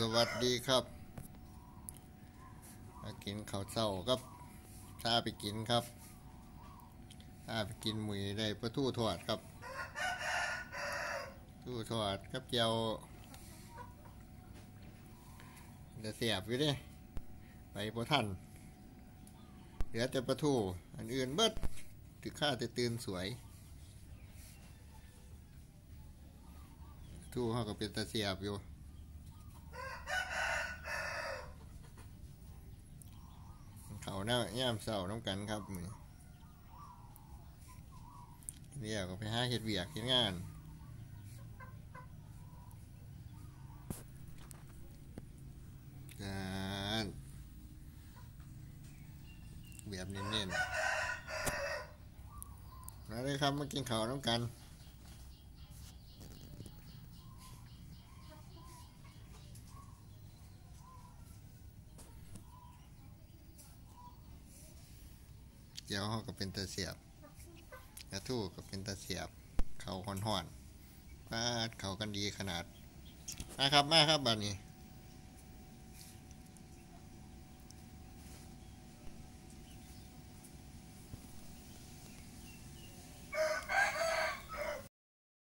สวัสดีครับมากินข้าวเช้าครับถ้าไปกินครับถ้าไปกินหมือได้ปลาทูทอดครับทูทอดครับเจียวเดี๋ยวเสียบอยู่ดิไปพอท่านเหลือแต่ปลาทูอันอื่นเบิดถือข้าจะตื่นสวยทูเขาก็เป็นตะเสียบอยู่ เขาหน้าย่ามเสาน้ำกันครับมือเรียกก็ไปหาเห็ดเวียกเห็ดงานการแบบเน้นๆมาเลยครับมากินข้าวน้ำกัน เจียวเขาก็เป็นตะเสียบกระทู่ก็เป็นตะเสียบ เขาห่อนๆปาดเขากันดีขนาด มาครับ มาครับบัดนี้